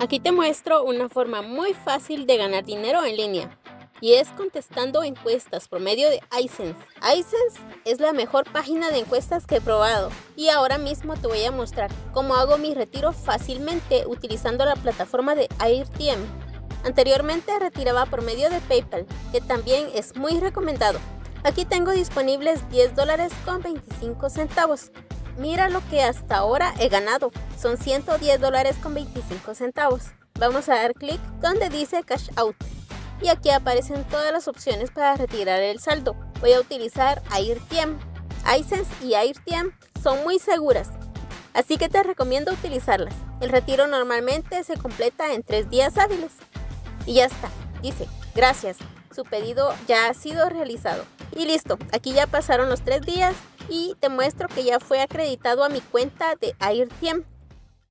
Aquí te muestro una forma muy fácil de ganar dinero en línea y es contestando encuestas por medio de iSense. iSense es la mejor página de encuestas que he probado y ahora mismo te voy a mostrar cómo hago mi retiro fácilmente utilizando la plataforma de AirTM. Anteriormente retiraba por medio de PayPal, que también es muy recomendado. Aquí tengo disponibles 10 dólares con 25 centavos. Mira lo que hasta ahora he ganado. Son 110 dólares con 25 centavos. Vamos a dar clic donde dice Cash Out. Y aquí aparecen todas las opciones para retirar el saldo. Voy a utilizar AirTM. iSense y AirTM son muy seguras. Así que te recomiendo utilizarlas. El retiro normalmente se completa en 3 días hábiles. Y ya está. Dice, gracias. Su pedido ya ha sido realizado. Y listo, aquí ya pasaron los 3 días y te muestro que ya fue acreditado a mi cuenta de AirTM.